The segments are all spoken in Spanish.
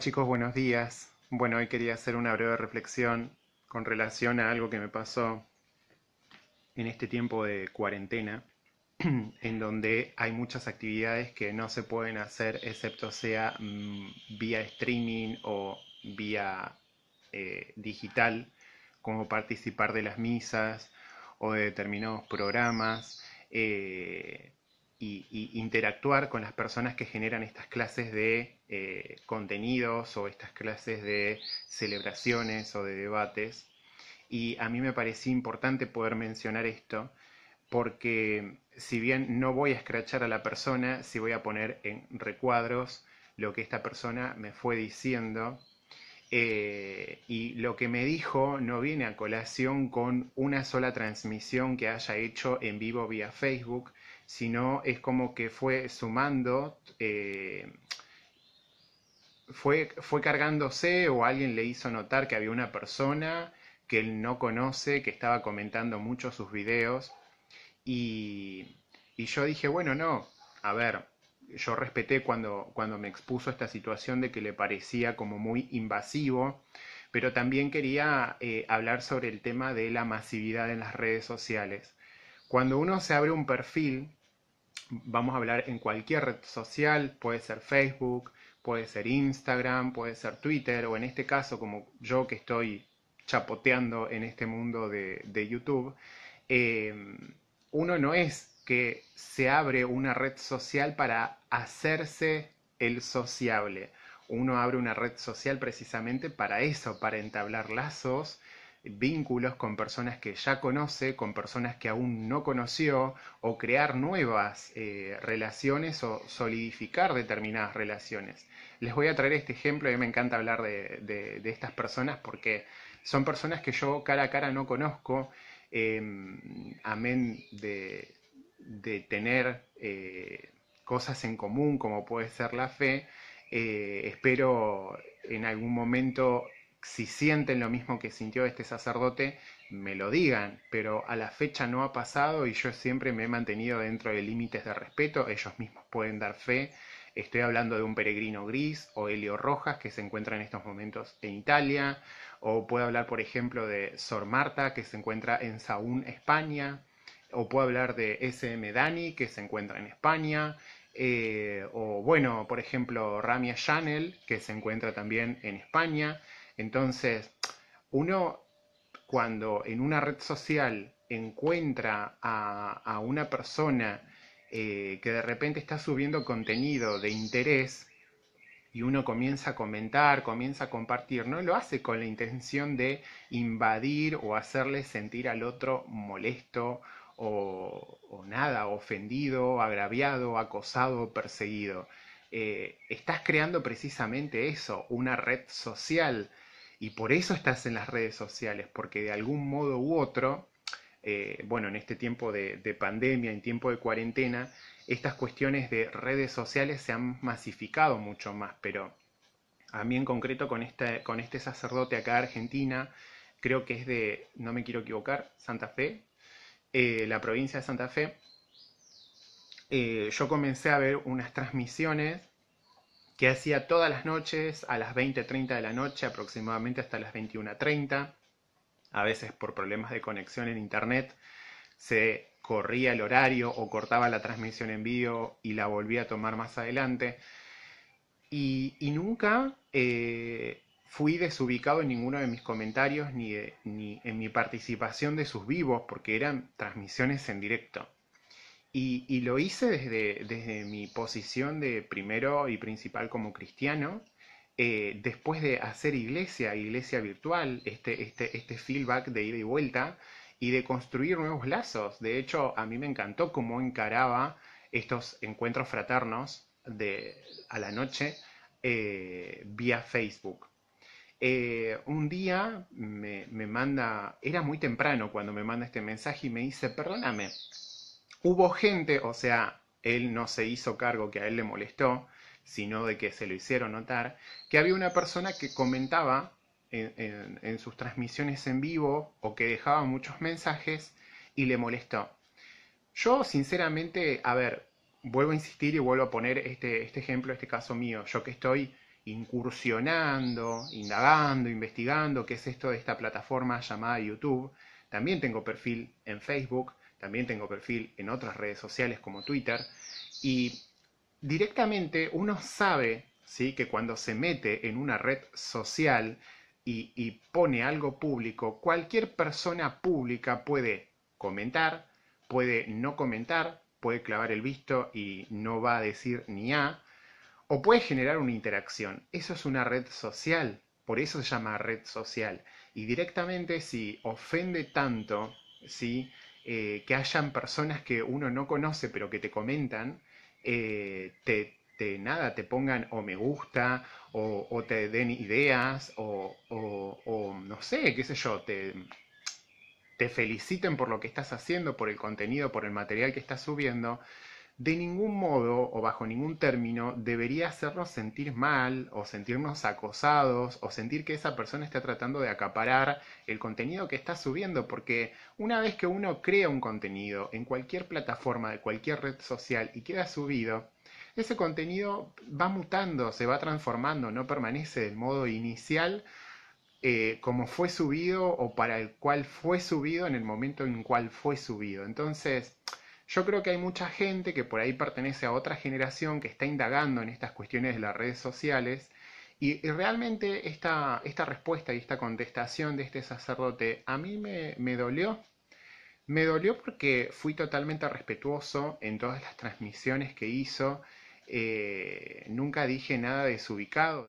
Chicos, buenos días. Bueno, hoy quería hacer una breve reflexión con relación a algo que me pasó en este tiempo de cuarentena, en donde hay muchas actividades que no se pueden hacer excepto sea mm, vía streaming o vía eh, digital, como participar de las misas o de determinados programas. eh, y, interactuar con las personas que generan estas clases de eh, contenidos o estas clases de celebraciones o de debates. Y a mí me parecía importante poder mencionar esto porque si bien no voy a escrachar a la persona, sí voy a poner en recuadros lo que esta persona me fue diciendo. eh, y lo que me dijo no viene a colación con una sola transmisión que haya hecho en vivo vía Facebook, sino es como que fue sumando, eh, fue, fue cargándose o alguien le hizo notar que había una persona que él no conoce, que estaba comentando mucho sus videos y, y yo dije, bueno, no, a ver, yo respeté cuando, cuando me expuso esta situación de que le parecía como muy invasivo, pero también quería eh, hablar sobre el tema de la masividad en las redes sociales. Cuando uno se abre un perfil, vamos a hablar en cualquier red social, puede ser Facebook, puede ser Instagram, puede ser Twitter, o en este caso, como yo que estoy chapoteando en este mundo de, YouTube, eh, uno no es que se abre una red social para hacerse el sociable. Uno abre una red social precisamente para eso, para entablar lazos, vínculos con personas que ya conoce, con personas que aún no conoció, o crear nuevas eh, relaciones o solidificar determinadas relaciones. Les voy a traer este ejemplo, a mí me encanta hablar de, estas personas porque son personas que yo cara a cara no conozco, eh, amén de, de tener eh, cosas en común como puede ser la fe, eh, espero en algún momento, si sienten lo mismo que sintió este sacerdote, me lo digan, pero a la fecha no ha pasado y yo siempre me he mantenido dentro de límites de respeto, ellos mismos pueden dar fe. Estoy hablando de un peregrino gris o Helio Rojas que se encuentra en estos momentos en Italia, o puedo hablar, por ejemplo, de Sor Marta que se encuentra en Saúl, España, o puedo hablar de SM Dani que se encuentra en España, eh, o bueno, por ejemplo, Ramia Chanel que se encuentra también en España. Entonces, uno cuando en una red social encuentra a, una persona eh, que de repente está subiendo contenido de interés y uno comienza a comentar, comienza a compartir, no lo hace con la intención de invadir o hacerle sentir al otro molesto o, o nada, ofendido, agraviado, acosado, perseguido. Eh, estás creando precisamente eso, una red social y por eso estás en las redes sociales, porque de algún modo u otro, eh, bueno, en este tiempo de, de pandemia, en tiempo de cuarentena, estas cuestiones de redes sociales se han masificado mucho más, pero a mí en concreto con este, con este sacerdote acá de Argentina, creo que es de, no me quiero equivocar, Santa Fe, eh, la provincia de Santa Fe, eh, yo comencé a ver unas transmisiones que hacía todas las noches a las 20:30 de la noche, aproximadamente hasta las 21:30. A veces por problemas de conexión en internet se corría el horario o cortaba la transmisión en vivo y la volvía a tomar más adelante. Y, nunca eh, fui desubicado en ninguno de mis comentarios ni, ni en mi participación de sus vivos, porque eran transmisiones en directo. Y, lo hice desde, desde mi posición de primero y principal como cristiano, eh, después de hacer iglesia, iglesia virtual, este, este, este feedback de ida y vuelta, y de construir nuevos lazos. De hecho, a mí me encantó cómo encaraba estos encuentros fraternos de, a la noche eh, vía Facebook. Eh, un día me, me manda, era muy temprano cuando me manda este mensaje y me dice, perdóname, Hubo gente, o sea, él no se hizo cargo que a él le molestó, sino de que se lo hicieron notar, que había una persona que comentaba en, sus transmisiones en vivo o que dejaba muchos mensajes y le molestó. Yo, sinceramente, a ver, vuelvo a insistir y vuelvo a poner este, este ejemplo, este caso mío. Yo que estoy incursionando, indagando, investigando qué es esto de esta plataforma llamada YouTube. También tengo perfil en Facebook, también tengo perfil en otras redes sociales como Twitter. Y directamente uno sabe ¿sí? que cuando se mete en una red social y, y pone algo público, cualquier persona pública puede comentar, puede no comentar, puede clavar el visto y no va a decir ni A, o puede generar una interacción. Eso es una red social, por eso se llama red social. Y directamente si ofende tanto, ¿sí? Eh, que hayan personas que uno no conoce pero que te comentan, eh, te, nada, te pongan o me gusta, o, te den ideas, o, no sé, qué sé yo, te feliciten por lo que estás haciendo, por el contenido, por el material que estás subiendo, de ningún modo o bajo ningún término debería hacernos sentir mal o sentirnos acosados o sentir que esa persona está tratando de acaparar el contenido que está subiendo, porque una vez que uno crea un contenido en cualquier plataforma de cualquier red social y queda subido, ese contenido va mutando, se va transformando, no permanece del modo inicial eh, como fue subido o para el cual fue subido en el momento en cual fue subido. Entonces, yo creo que hay mucha gente que por ahí pertenece a otra generación que está indagando en estas cuestiones de las redes sociales y, realmente esta, esta, respuesta y esta contestación de este sacerdote a mí me, dolió. Me dolió porque fui totalmente respetuoso en todas las transmisiones que hizo. Eh, nunca dije nada desubicado.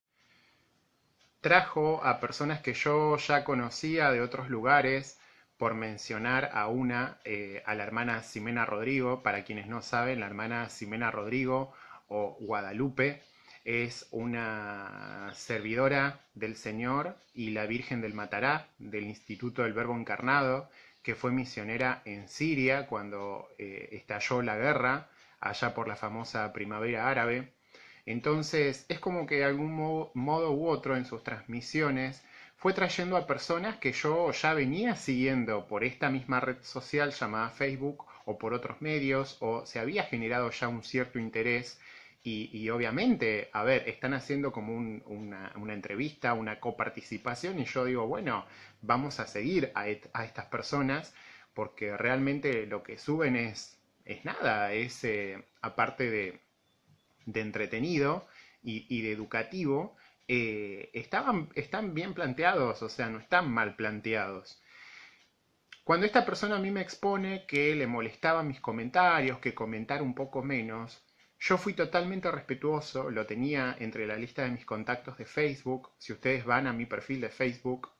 Trajo a personas que yo ya conocía de otros lugares, por mencionar a una, eh, a la hermana Ximena Rodrigo. Para quienes no saben, la hermana Ximena Rodrigo o Guadalupe es una servidora del Señor y la Virgen del Matará, del Instituto del Verbo Encarnado, que fue misionera en Siria cuando eh, estalló la guerra, allá por la famosa primavera árabe. Entonces es como que de algún modo u otro en sus transmisiones fue trayendo a personas que yo ya venía siguiendo por esta misma red social llamada Facebook o por otros medios, o se había generado ya un cierto interés y, obviamente, a ver, están haciendo como una, entrevista, una coparticipación y yo digo, bueno, vamos a seguir a, estas personas porque realmente lo que suben es, es nada, es eh, aparte de, entretenido y de educativo, eh, estaban, están bien planteados, o sea, no están mal planteados. Cuando esta persona a mí me expone que le molestaban mis comentarios, que comentar un poco menos, yo fui totalmente respetuoso, lo tenía entre la lista de mis contactos de Facebook. Si ustedes van a mi perfil de Facebook,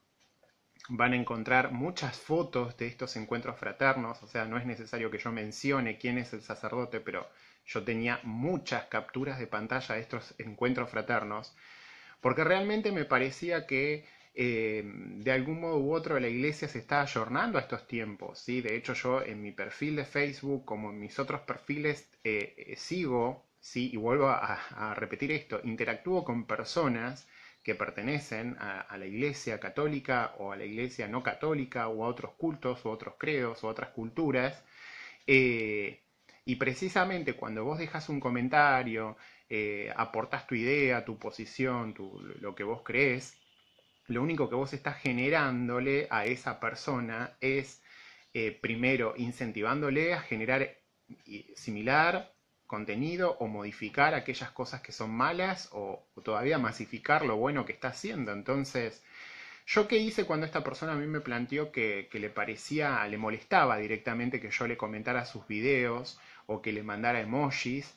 van a encontrar muchas fotos de estos encuentros fraternos, o sea, no es necesario que yo mencione quién es el sacerdote, pero yo tenía muchas capturas de pantalla de estos encuentros fraternos porque realmente me parecía que eh, de algún modo u otro la iglesia se está ayornando a estos tiempos. ¿sí? De hecho, yo en mi perfil de Facebook, como en mis otros perfiles, eh, eh, sigo, ¿sí? y vuelvo a, repetir esto, interactúo con personas que pertenecen a, la iglesia católica o a la iglesia no católica o a otros cultos o otros credos o otras culturas. Y precisamente cuando vos dejas un comentario, eh, aportas tu idea, tu posición, lo que vos crees, lo único que vos estás generándole a esa persona es, eh, primero, incentivándole a generar similar contenido o modificar aquellas cosas que son malas o, todavía masificar lo bueno que está haciendo. Entonces, yo qué hice cuando esta persona a mí me planteó que, que, le parecía, le molestaba directamente que yo le comentara sus videos o que le mandara emojis,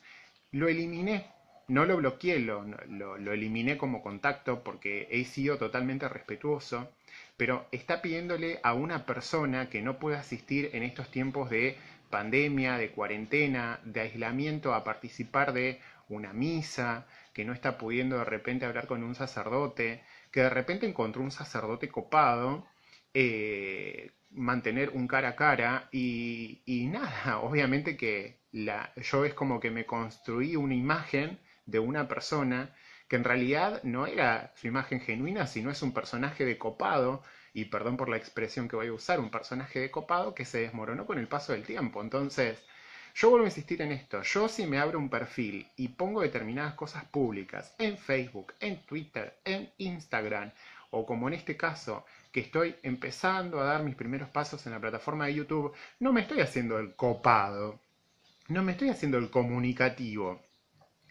lo eliminé no lo bloqueé, lo, lo, eliminé como contacto porque he sido totalmente respetuoso, pero está pidiéndole a una persona que no puede asistir en estos tiempos de pandemia, de cuarentena, de aislamiento, a participar de una misa, que no está pudiendo de repente hablar con un sacerdote, que de repente encontró un sacerdote copado, eh, mantener un cara a cara y, nada, obviamente que la, yo es como que me construí una imagen de una persona que en realidad no era su imagen genuina, sino es un personaje de copado, y perdón por la expresión que voy a usar, un personaje de copado que se desmoronó con el paso del tiempo. Entonces, Yo vuelvo a insistir en esto. Yo si me abro un perfil y pongo determinadas cosas públicas en Facebook, en Twitter, en Instagram, o como en este caso, que estoy empezando a dar mis primeros pasos en la plataforma de YouTube, no me estoy haciendo el copado, no me estoy haciendo el comunicativo.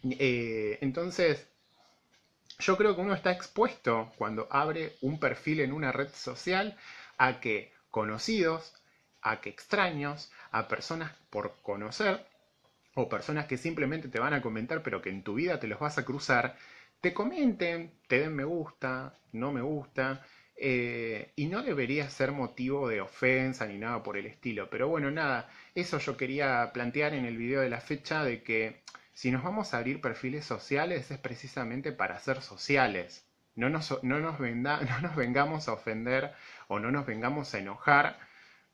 Eh, entonces, yo creo que uno está expuesto cuando abre un perfil en una red social a que conocidos, a que extraños, a personas por conocer o personas que simplemente te van a comentar pero que en tu vida te los vas a cruzar, te comenten, te den me gusta, no me gusta, eh, y no debería ser motivo de ofensa ni nada por el estilo. Pero bueno, nada, eso yo quería plantear en el video de la fecha de que si nos vamos a abrir perfiles sociales es precisamente para ser sociales. No nos, no nos, no nos vengamos a ofender o no nos vengamos a enojar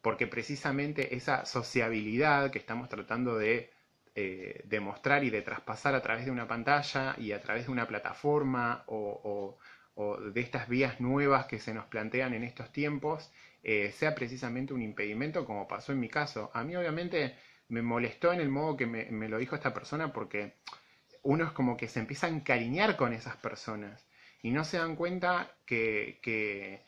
porque precisamente esa sociabilidad que estamos tratando de eh, demostrar y de traspasar a través de una pantalla y a través de una plataforma o, de estas vías nuevas que se nos plantean en estos tiempos, eh, sea precisamente un impedimento como pasó en mi caso. A mí obviamente me molestó en el modo que me, lo dijo esta persona porque uno es como que se empieza a encariñar con esas personas y no se dan cuenta que, que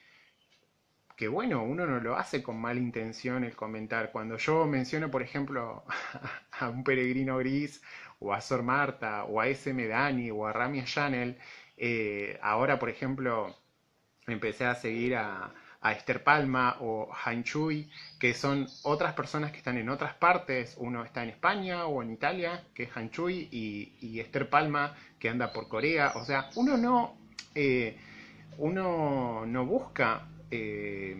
que bueno, uno no lo hace con mala intención el comentar. Cuando yo menciono, por ejemplo, a un peregrino gris, o a Sor Marta, o a SM Dani, o a Ramia Chanel, eh, ahora, por ejemplo, empecé a seguir a, Esther Palma o Han Chui, que son otras personas que están en otras partes. Uno está en España o en Italia, que es Han Chui, y, Esther Palma, que anda por Corea. O sea, uno no, eh, uno no busca eh,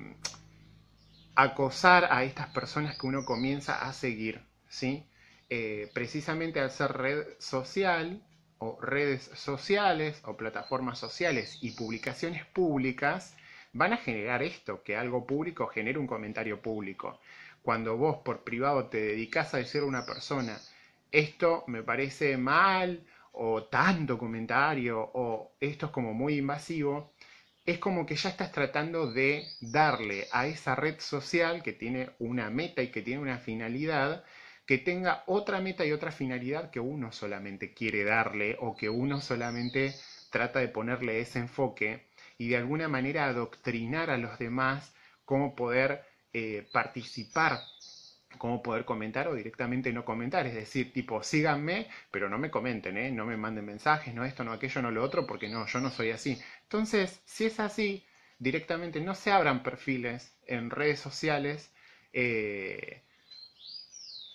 acosar a estas personas que uno comienza a seguir, ¿sí? Eh, precisamente al ser red social o redes sociales o plataformas sociales y publicaciones públicas, van a generar esto, que algo público genere un comentario público. Cuando vos por privado te dedicas a decir a una persona, esto me parece mal, o tanto comentario, o esto es como muy invasivo, es como que ya estás tratando de darle a esa red social que tiene una meta y que tiene una finalidad, que tenga otra meta y otra finalidad que uno solamente quiere darle o que uno solamente trata de ponerle ese enfoque y de alguna manera adoctrinar a los demás cómo poder eh, participar cómo poder comentar o directamente no comentar. Es decir, tipo, síganme, pero no me comenten, ¿eh? no me manden mensajes, no esto, no aquello, no lo otro, porque no, yo no soy así. Entonces, si es así, directamente no se abran perfiles en redes sociales, eh,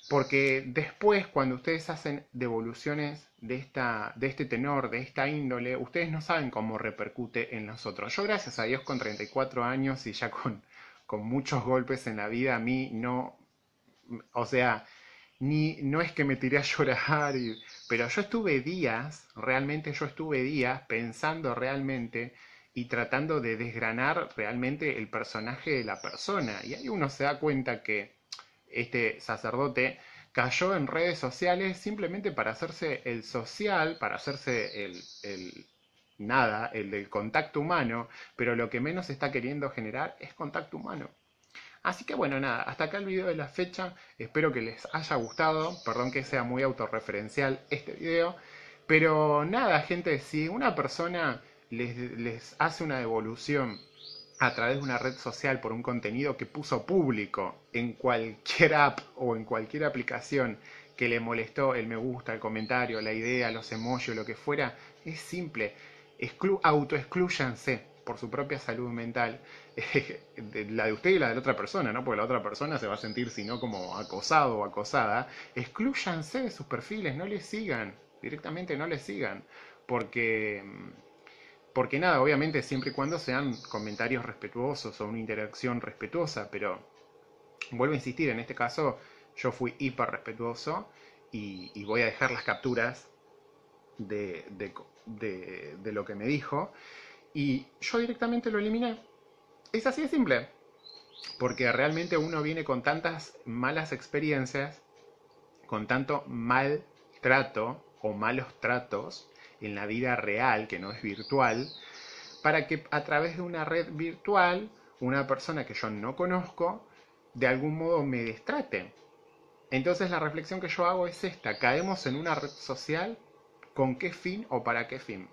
porque después, cuando ustedes hacen devoluciones de, esta, de este tenor, de esta índole, ustedes no saben cómo repercute en nosotros. Yo, gracias a Dios, con 34 años y ya con, con muchos golpes en la vida, a mí no o sea, ni, no es que me tiré a llorar, pero yo estuve días, realmente yo estuve días pensando realmente y tratando de desgranar realmente el personaje de la persona. Y ahí uno se da cuenta que este sacerdote cayó en redes sociales simplemente para hacerse el social, para hacerse el, el nada, el del contacto humano, pero lo que menos está queriendo generar es contacto humano. Así que bueno, nada, hasta acá el video de la fecha. Espero que les haya gustado. Perdón que sea muy autorreferencial este video. Pero nada, gente, si una persona les, hace una devolución a través de una red social por un contenido que puso público en cualquier app o en cualquier aplicación que le molestó el me gusta, el comentario, la idea, los emojis, lo que fuera, es simple. Exclu autoexclúyanse por su propia salud mental, la de usted y la de la otra persona, ¿no? Porque la otra persona se va a sentir, si no, como acosado o acosada. Excluyanse de sus perfiles, no les sigan, directamente no les sigan, porque, porque nada, obviamente siempre y cuando sean comentarios respetuosos o una interacción respetuosa, pero vuelvo a insistir, en este caso yo fui hiper respetuoso y, voy a dejar las capturas de, de lo que me dijo. Y yo directamente lo eliminé. Es así de simple. Porque realmente uno viene con tantas malas experiencias, con tanto mal trato o malos tratos en la vida real, que no es virtual, para que a través de una red virtual, una persona que yo no conozco, de algún modo me destrate. Entonces la reflexión que yo hago es esta, caemos en una red social con qué fin o para qué fin.